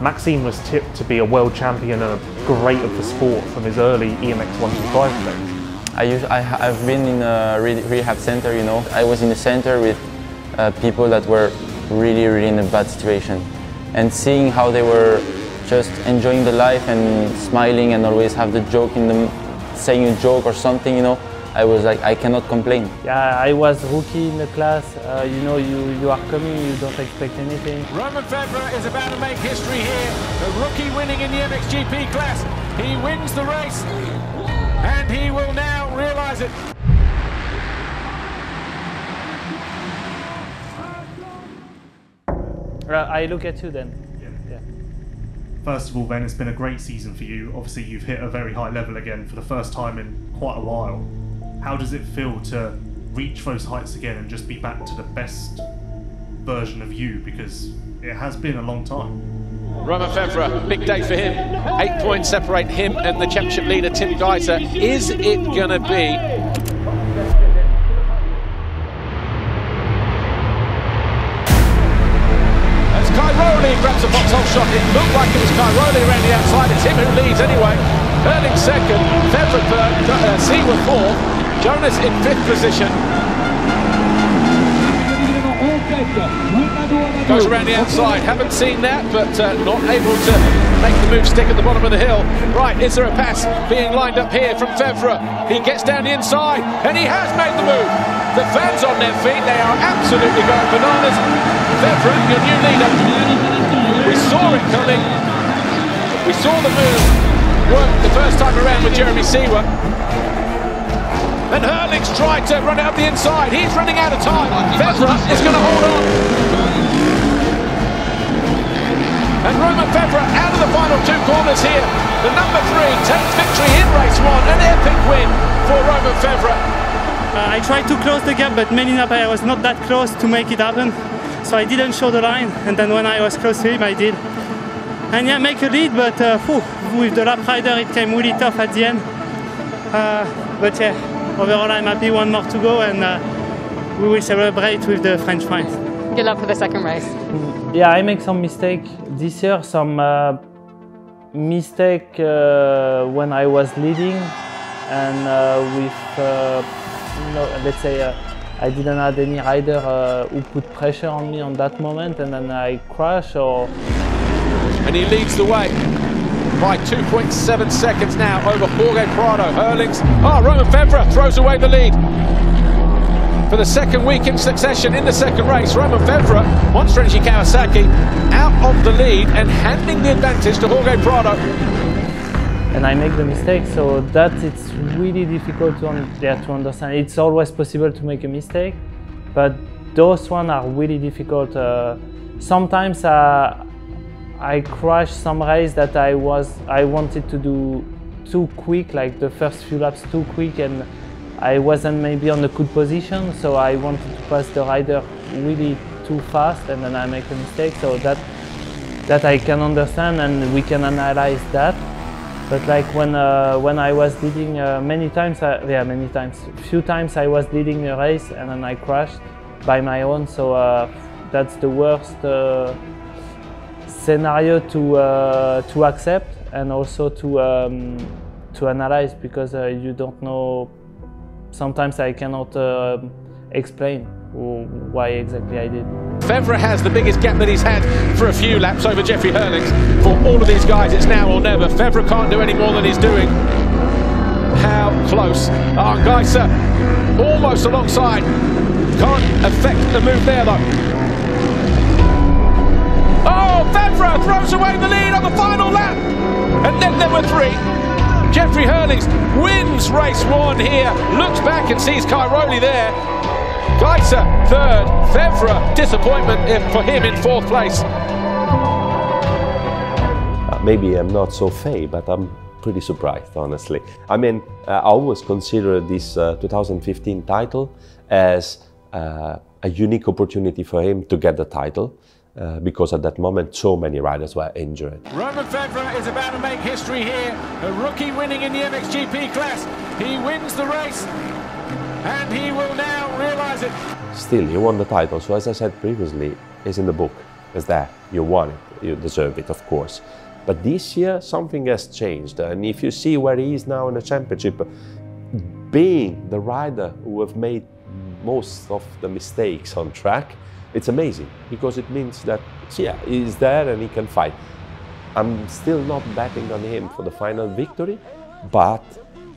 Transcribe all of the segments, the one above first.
Maxime was tipped to be a world champion and a great of the sport from his early EMX 125 days. I use, I, have been in a rehab center, you know. I was in a center with uh, people that were really, really in a bad situation. And seeing how they were just enjoying the life and smiling and always have the joke in them, saying a joke or something, you know, I was like, I cannot complain. Yeah, I was rookie in the class. Uh, you know, you, you are coming, you don't expect anything. Romain Febvre is about to make history here. A rookie winning in the MXGP class. He wins the race, and he will now realise it. I look at you then. Yeah. First of all, then, it's been a great season for you. Obviously, you've hit a very high level again for the first time in quite a while. How does it feel to reach those heights again and just be back to the best version of you? Because it has been a long time. Romain Febvre, big day for him. Eight points separate him and the championship leader, Tim Gajser. Is it going to be grabs a Fox holeshot, it looked like it was Cairoli around the outside. It's him who leads anyway. Herling second, Febvre third, uh, Seewer fourth. Jonass in fifth position. Goes around the outside. Haven't seen that, but uh, not able to make the move stick at the bottom of the hill. Right, is there a pass being lined up here from Febvre? He gets down the inside, and he has made the move. The fans on their feet, they are absolutely going bananas. Febvre, your new leader. We saw it coming. We saw the move work the first time around with Jeremy Seewer. And Herlings tried to run up the inside. He's running out of time. Febvre is going to hold on. And Romain Febvre out of the final two corners here. The number three takes victory in race one. An epic win for Romain Febvre. Uh, I tried to close the gap, but I was not that close to make it happen. So I didn't show the line, and then when I was close to him, I did. And yeah, make a lead, but uh, whew, with the lap rider, it came really tough at the end. Uh, but yeah, overall I'm happy one more to go and uh, we will celebrate with the French friends. Good luck for the second race. Yeah, I make some mistake this year, some uh, mistake uh, when I was leading and uh, with, uh, you let's say uh, I didn't have any rider who put pressure on me on that moment and then I crash or... And he leads the way by 2.7 seconds now over Jorge Prado. Herlings. Oh, Romain Febvre throws away the lead. For the second week in succession in the second race, Romain Febvre, Monster Energy Kawasaki, out of the lead and handing the advantage to Jorge Prado. And I make the mistake, so that it's really difficult to, un yeah, to understand. It's always possible to make a mistake, but those ones are really difficult. Uh, sometimes uh, I crashed some race that I was I wanted to do too quick, like the first few laps too quick, and I wasn't maybe on a good position, so I wanted to pass the rider really too fast, and then I make a mistake. So that that I can understand, and we can analyze that. But like when uh, when I was leading uh, many times, uh, yeah, many times, few times I was leading a race and then I crashed by my own. So uh, that's the worst uh, scenario to uh, to accept and also to um, to analyze because uh, you don't know. Sometimes I cannot uh, explain why exactly I did. Febvre has the biggest gap that he's had for a few laps over Jeffrey Herlings. For all of these guys, it's now or never. Febvre can't do any more than he's doing. How close? Oh, Gajser almost alongside. Can't affect the move there though. Oh, throws away the lead on the final lap. And then there were three. Jeffrey Herlings wins race one here. Looks back and sees Cairoli there. Gajser third. Febvre, disappointment for him in fourth place. Uh, maybe I'm not so fey, but I'm pretty surprised, honestly. I mean, uh, I always consider this uh, 2015 title as uh, a unique opportunity for him to get the title. Uh, because at that moment so many riders were injured. Romain Febvre is about to make history here. A rookie winning in the MXGP class. He wins the race and he will now realise it. Still, he won the title, so as I said previously, it's in the book. It's there. You won it. You deserve it, of course. But this year, something has changed. And if you see where he is now in the championship, being the rider who have made most of the mistakes on track, it's amazing because it means that yeah, he's there and he can fight. I'm still not betting on him for the final victory, but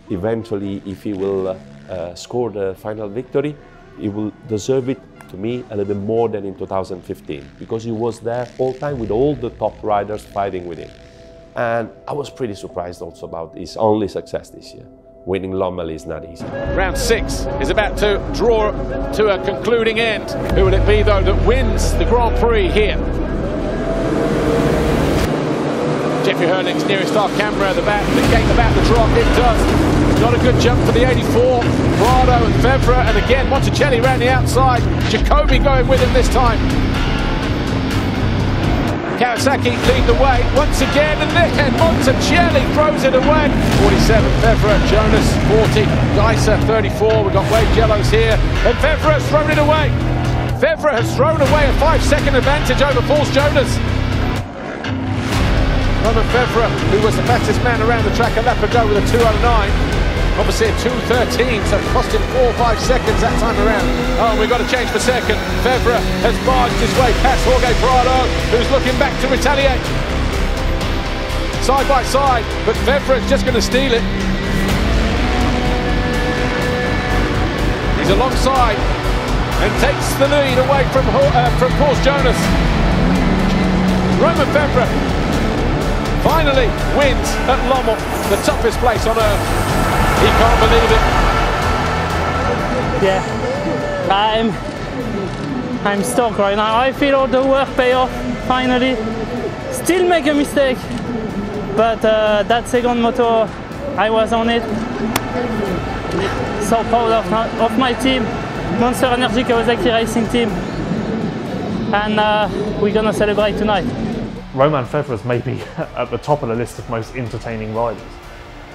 eventually, if he will uh, uh, score the final victory, he will deserve it to me a little bit more than in 2015 because he was there all time with all the top riders fighting with him. And I was pretty surprised also about his only success this year. Winning Lommel is not easy. Round six is about to draw to a concluding end. Who will it be, though, that wins the Grand Prix here? Jeffrey Herlings nearest our camera, at the back, the gate about the drop, it does. Not a good jump for the 84. Prado and Febvre, and again Monticelli around the outside. Jacobi going with him this time. Kawasaki lead the way once again, and then Monticelli throws it away. 47, Febvre, Jonass, 40, Gajser, 34. We've got Wade Jellos here, and Febvre has thrown it away. Febvre has thrown away a five second advantage over Pauls Jonass. Romain Febvre, who was the fastest man around the track a lap ago with a 209. Obviously a 213, so it cost him four or five seconds that time around. Oh, we've got to change for second. Febvre has barged his way past Jorge Prado, who's looking back to retaliate. Side by side, but Febvre is just going to steal it. He's alongside and takes the lead away from, uh, from Pauls Jonass. Romain Febvre finally wins at Lommel, the toughest place on earth. He can't believe it. Yeah, I'm I'm stoked right now. I feel all the work pay off finally. Still make a mistake, but uh, that second motor, I was on it. So proud of, of my team, Monster Energy Kawasaki Racing Team, and uh, we're gonna celebrate tonight. Romain Febvre is maybe at the top of the list of most entertaining riders.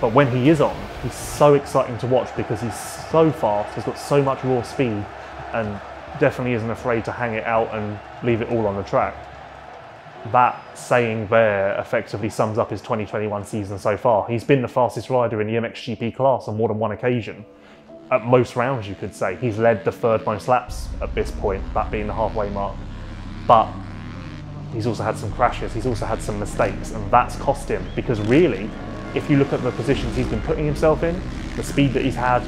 But when he is on, he's so exciting to watch because he's so fast, he's got so much raw speed, and definitely isn't afraid to hang it out and leave it all on the track. That saying there effectively sums up his 2021 season so far. He's been the fastest rider in the MXGP class on more than one occasion. At most rounds, you could say. He's led the third most laps at this point, that being the halfway mark. But he's also had some crashes, he's also had some mistakes, and that's cost him because really, if you look at the positions he's been putting himself in, the speed that he's had,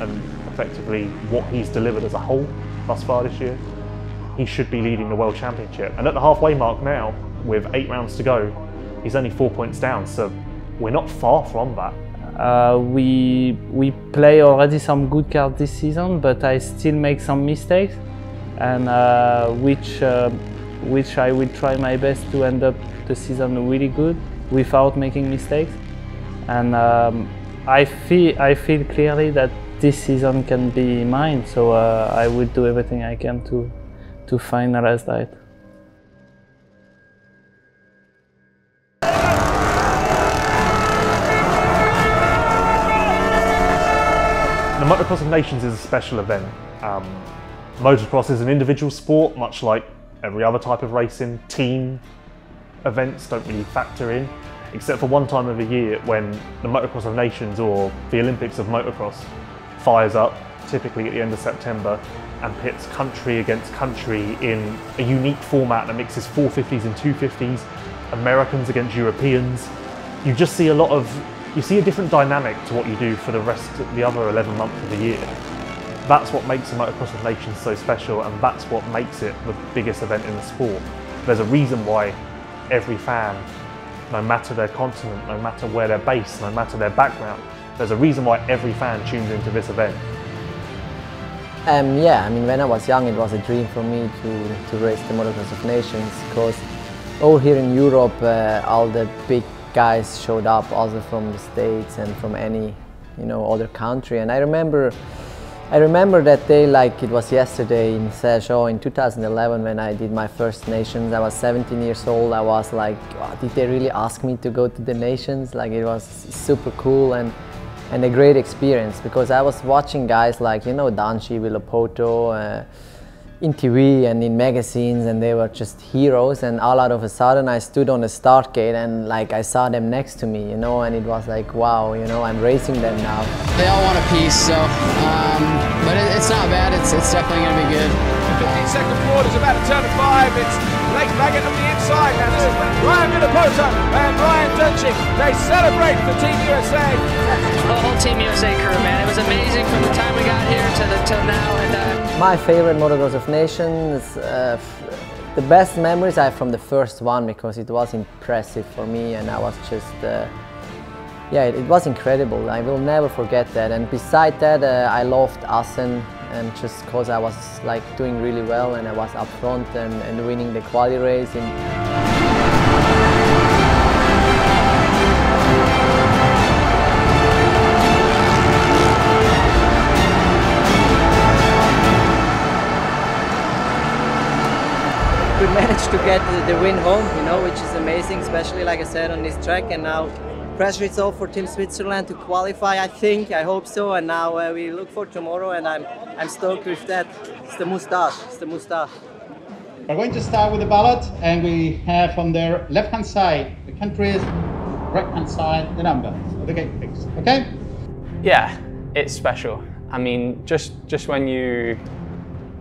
and effectively what he's delivered as a whole thus far this year, he should be leading the World Championship. And at the halfway mark now, with eight rounds to go, he's only four points down, so we're not far from that. Uh, we we play already some good cards this season, but I still make some mistakes, and uh, which uh, which I will try my best to end up the season really good without making mistakes. And um, I feel I feel clearly that this season can be mine. So uh, I will do everything I can to to finalize that. The Motocross of Nations is a special event. Um, motocross is an individual sport, much like every other type of racing. Team events don't really factor in, except for one time of the year when the Motocross of Nations or the Olympics of Motocross fires up, typically at the end of September, and pits country against country in a unique format that mixes 450s and 250s, Americans against Europeans. You just see a lot of, you see a different dynamic to what you do for the rest of the other 11 months of the year. That's what makes the Motocross of Nations so special and that's what makes it the biggest event in the sport. There's a reason why every fan, no matter their continent, no matter where they're based, no matter their background, there's a reason why every fan tunes into this event. Um, yeah, I mean, when I was young, it was a dream for me to, to race the Motocross of Nations because over here in Europe, uh, all the big guys showed up, also from the States and from any, you know, other country. And I remember, I remember that day like it was yesterday in Sergio in 2011 when I did my first Nations. I was 17 years old. I was like, did they really ask me to go to the Nations? Like it was super cool and and a great experience because I was watching guys like you know Dungey, Villopoto, uh, in TV and in magazines and they were just heroes. And all out of a sudden I stood on the start gate and like I saw them next to me, you know, and it was like, wow, you know, I'm racing them now. They all want a piece, so, um, but it, it's not bad, it's, it's definitely going to be good. 15 second forward is about to turn to five, it's Blake Baggett on the inside, and this is Ryan Villopoto and Ryan Dungey. They celebrate for Team USA. The whole Team USA crew, man, it was amazing from the now. And uh... my favorite motocross of nations, uh, the best memories I have from the first one because it was impressive for me, and I was just. Uh, yeah, it, it, was incredible. I will never forget that. And beside that, uh, I loved Assen and just because I was like doing really well and I was up front and, and winning the quality race. we managed to get the, the win home, you know, which is amazing, especially like I said on this track. And now pressure is all for Team Switzerland to qualify. I think, I hope so. And now uh, we look for tomorrow, and I'm I'm stoked with that. It's the moustache. It's the moustache. We're going to start with the ballot, and we have on their left-hand side the countries, right-hand side the numbers of the gate picks. Okay? Yeah, it's special. I mean, just just when you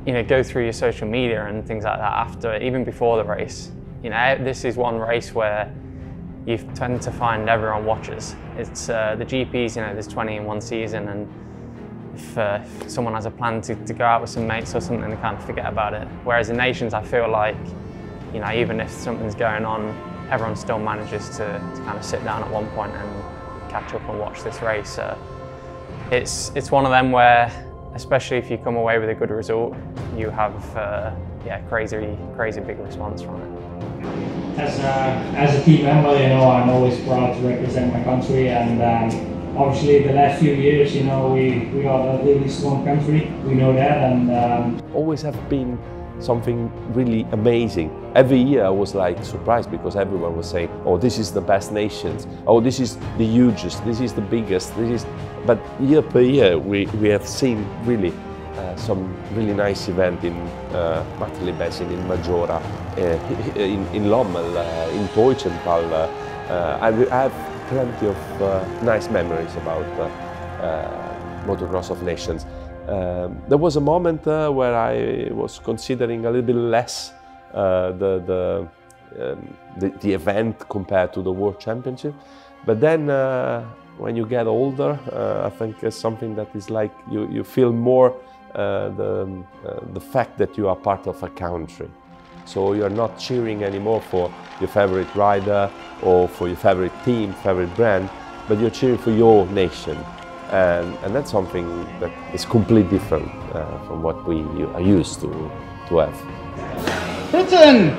you know go through your social media and things like that after, even before the race, you know, this is one race where you tend to find everyone watches. It's uh, the GPs, you know, there's 20 in one season, and if, uh, if someone has a plan to, to, go out with some mates or something, they kind of forget about it. Whereas in Nations, I feel like, you know, even if something's going on, everyone still manages to, to kind of sit down at one point and catch up and watch this race. Uh, it's, it's one of them where, especially if you come away with a good result, you have uh, yeah, crazy, crazy big response from it. As a, as a team member, you know, I'm always proud to represent my country and um, obviously the last few years, you know, we, we are a really strong country, we know that and... Um, always have been something really amazing. Every year I was like surprised because everyone was saying, oh, this is the best nations, oh, this is the hugest, this is the biggest, this is... But year per year we, we have seen really uh, some really nice event in uh, Basin, in Maggiora, uh, in, in Lommel, uh, in Teutschenthal. Uh, I, I, have plenty of nice memories about Motocross of Nations. Um, there was a moment where I was considering a little bit less the, the, um, the, the, event compared to the World Championship. But then when you get older, uh, I think it's something that is like you, you feel more uh, the, uh, the fact that you are part of a country. So you're not cheering anymore for your favorite rider or for your favorite team, favorite brand, but you're cheering for your nation. And, and that's something that is completely different uh, from what we are used to, to have. Britain!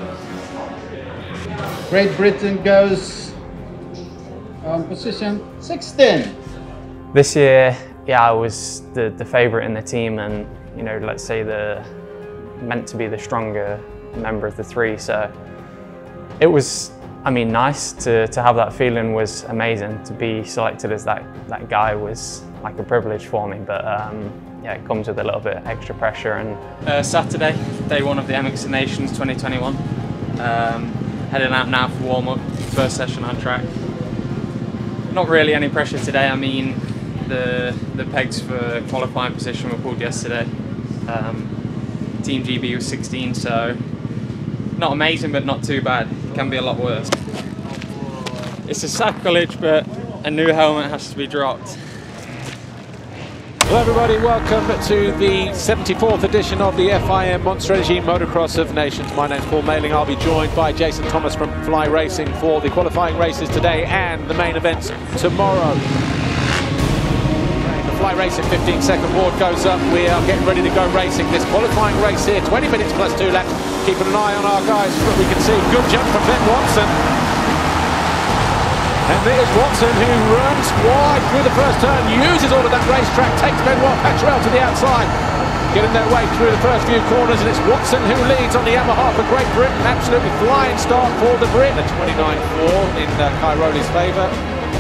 Great Britain goes on position 16. This year yeah, I was the, the favourite in the team and, you know, let's say the meant to be the stronger member of the three. So it was, I mean, nice to, to have that feeling was amazing. To be selected as that, that guy was like a privilege for me, but um, yeah, it comes with a little bit extra pressure. And uh, Saturday, day one of the MX Nations 2021. Um, heading out now for warm up, first session on track. Not really any pressure today. I mean, the the pegs for qualifying position were pulled yesterday. Um, Team GB was 16, so not amazing, but not too bad. Can be a lot worse. It's a sacrilege, but a new helmet has to be dropped. Hello everybody, welcome to the 74th edition of the FIM Monster Energy Motocross of Nations. My name's Paul Malin. I'll be joined by Jason Thomas from Fly Racing for the qualifying races today and the main events tomorrow. The Fly Racing 15 second board goes up. We are getting ready to go racing this qualifying race here. 20 minutes plus two laps. Keeping an eye on our guys. But we can see good jump from Ben Watson. And there's Watson who runs wide through the first turn, uses all of that racetrack, takes Benoit Paturel to the outside, getting their way through the first few corners, and it's Watson who leads on the Yamaha for Great Britain. Absolutely flying start for the Brit. A 29-4 in uh, Cairoli's favour,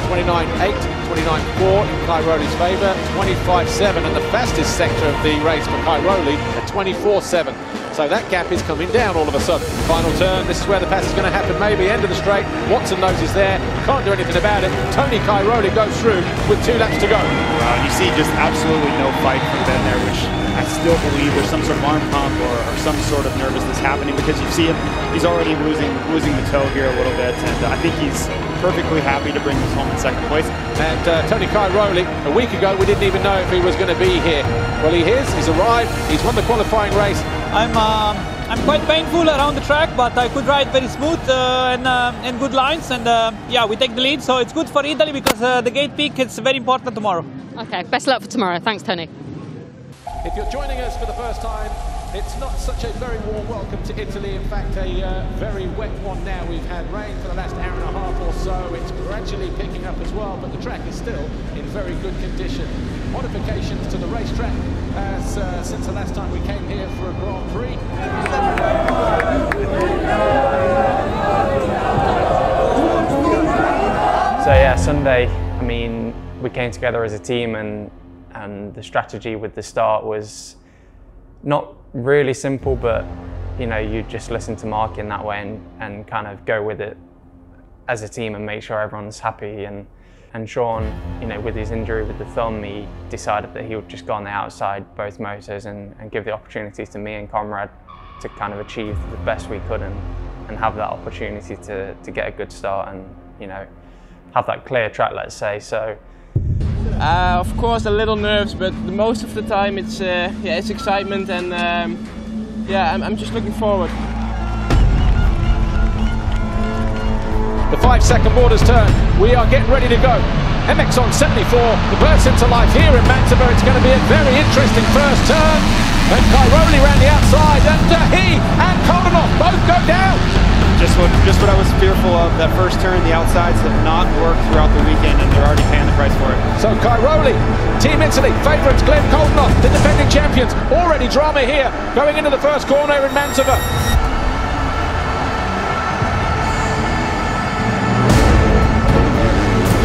29-8 29.4 in Cairoli's favour, 25.7 and the fastest sector of the race for Cairoli at 24.7. So that gap is coming down all of a sudden. Final turn, this is where the pass is going to happen maybe, end of the straight. Watson knows he's there, can't do anything about it. Tony Cairoli goes through with two laps to go. Uh, you see just absolutely no fight from Ben there, which I still believe there's some sort of arm pump or, or, some sort of nervousness happening because you see him, he's already losing losing the toe here a little bit, and uh, I think he's perfectly happy to bring this home in second place. And uh, Tony Cairoli, a week ago we didn't even know if he was going to be here. Well, he is, he's arrived, he's won the qualifying race. I'm um, I'm quite painful around the track, but I could ride very smooth uh, and, uh, and good lines. And uh, yeah, we take the lead, so it's good for Italy because uh, the gate peak is very important tomorrow. Okay, best luck for tomorrow. Thanks, Tony. If you're joining us for the first time, it's not such a very warm welcome to Italy. In fact, a uh, very wet one now. We've had rain for the last hour and a half or so. It's gradually picking up as well, but the track is still in very good condition. Modifications to the racetrack as uh, since the last time we came here for a Grand Prix. So yeah, Sunday, I mean, we came together as a team and and the strategy with the start was not really simple, but you know, you just listen to Mark in that way and, and kind of go with it as a team and make sure everyone's happy. And, and Shaun, you know, with his injury with the thumb, he decided that he would just go on the outside both motors and, and give the opportunities to me and Conrad to kind of achieve the best we could and, and have that opportunity to, to get a good start and, you know, have that clear track, let's say. So uh, of course, a little nerves, but most of the time it's uh, yeah, it's excitement, and um, yeah, I'm, I'm, just looking forward. The five-second borders turn. We are getting ready to go. MX on 74. The burst into life here in Mantova. It's going to be a very interesting first turn. And Cairoli around the outside, and uh, he and Coldenhoff both go down just what just what I was fearful of. That first turn, the outsides have not worked throughout the weekend, and they're already paying the price for it. So Cairoli, Team Italy, favourites Glenn Coldenhoff, the defending champions. Already drama here, going into the first corner in Mantova.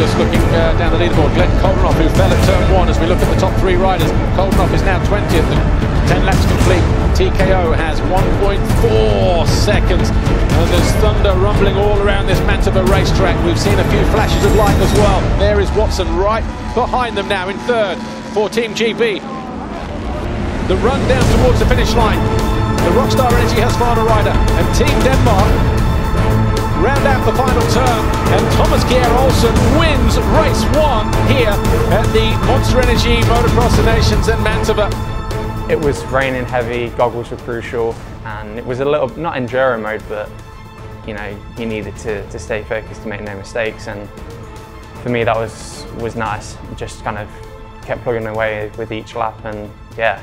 Just looking uh, down the leaderboard, Glenn Coldenhoff, who fell at turn one as we look at the top three riders. Coldenhoff is now 20th, 10 laps complete. TKO has 1.4 seconds. And there's thunder rumbling all around this Mantova racetrack. We've seen a few flashes of light as well. There is Watson right behind them now in third for Team GB. The run down towards the finish line. The Rockstar Energy Husqvarna rider and Team Denmark round out the final turn and Thomas Kjer Olsen wins race one here at the Monster Energy Motocross of Nations in Mantova. It was raining heavy, goggles were crucial, and it was a little, not in enduro mode, but you know, you needed to, to stay focused to make no mistakes. And for me, that was, was nice. Just kind of kept plugging away with each lap and yeah,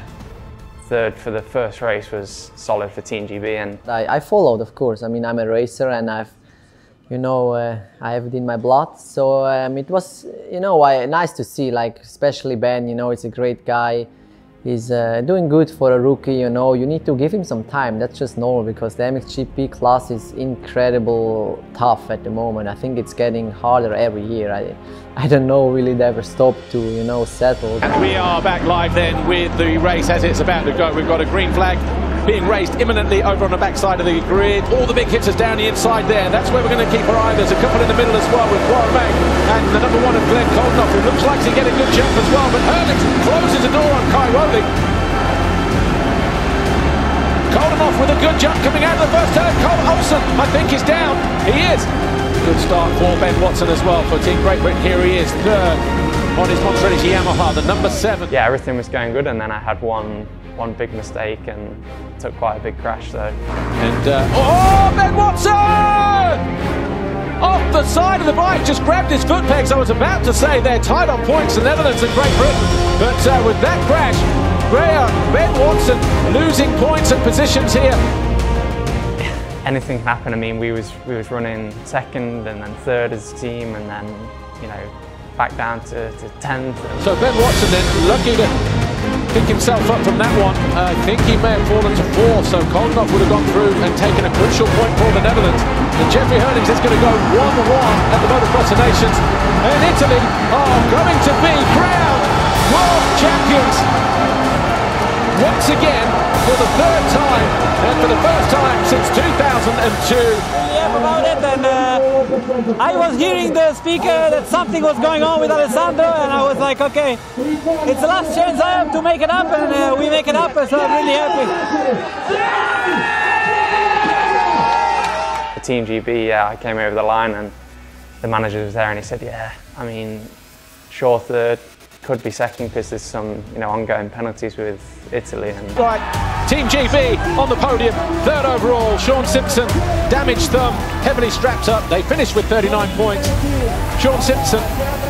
third for the first race was solid for Team GB. And I, I followed, of course. I mean, I'm a racer and I've, you know, uh, I have it in my blood. So um, it was, you know, nice to see, like, especially Ben, you know, he's a great guy he's uh, doing good for a rookie, you know, you need to give him some time. That's just normal because the MXGP class is incredible tough at the moment. I think it's getting harder every year. I, I don't know really they ever stop to, you know, settle. And we are back live then with the race as it's about to go. We've got a green flag being raised imminently over on the backside of the grid. All the big hitters down the inside there. That's where we're going to keep our eye. There's a couple in the middle as well with Guarmang and the number one of Glenn Coldenhoff, who looks like he's getting a good jump as well. But Herlings closes the door on Kai Cairoli. Coldenhoff with a good jump coming out of the first turn. Cole Olsen, I think, is down. He is. Good start for Ben Watson as well for Team Great Britain. Here he is, third on his Energy Yamaha, the number seven. Yeah, everything was going good, and then I had one one big mistake and took quite a big crash though. And uh, oh, Ben Watson! Off the side of the bike, just grabbed his foot pegs. I was about to say they're tied on points, the Netherlands and Great Britain. But uh, with that crash, Graham, Ben Watson losing points and positions here. Anything can happen. I mean, we was we was running second and then third as a team, and then you know back down to, to 10th. So Ben Watson then lucky to pick himself up from that one. I think he may have fallen to four, so Coldenhoff would have gone through and taken a crucial point for the Netherlands. And Jeffrey Herlings is going to go 1-1 at the Motocross of Nations. And Italy are going to be crowned world champions. once again for the third time and for the first time since 2002. Yeah, about it. And uh, I was hearing the speaker that something was going on with Alessandro, and I was like, okay, it's the last chance I have to make it up, and uh, we make it up, so I'm really happy. The Team GB, yeah, I came over the line and the manager was there and he said, yeah, I mean, sure third, could be second because there's some you know ongoing penalties with Italy. And right, Team GB on the podium, third overall. Shaun Simpson, damaged thumb, heavily strapped up. They finished with 39 points. Shaun Simpson,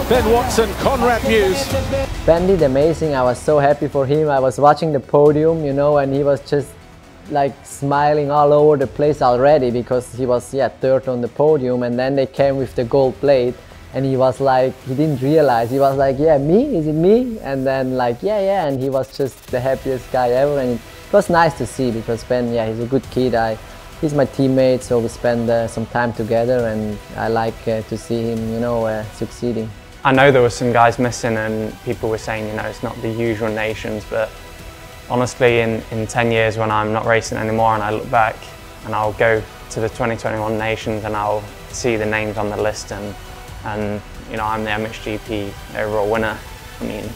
Ben Watson, Conrad Mewse. Ben did amazing. I was so happy for him. I was watching the podium, you know, and he was just like smiling all over the place already because he was yeah third on the podium and then they came with the gold plate and he was like he didn't realize. He was like yeah me? Is it me? And then like yeah yeah. And he was just the happiest guy ever. And it was nice to see because Ben yeah he's a good kid. I he's my teammate so we spend uh, some time together and I like uh, to see him you know uh, succeeding. I know there were some guys missing and people were saying you know it's not the usual nations but honestly in, in 10 years when I'm not racing anymore and I look back and I'll go to the 2021 nations and I'll see the names on the list and and you know I'm the MXGP overall winner. I mean,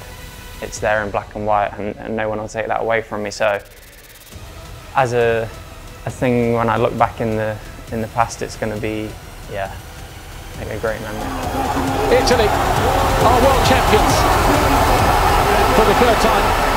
it's there in black and white, and, and no one will take that away from me. So, as a a thing when I look back in the in the past, it's going to be yeah, like a great memory. Italy are world champions for the third time.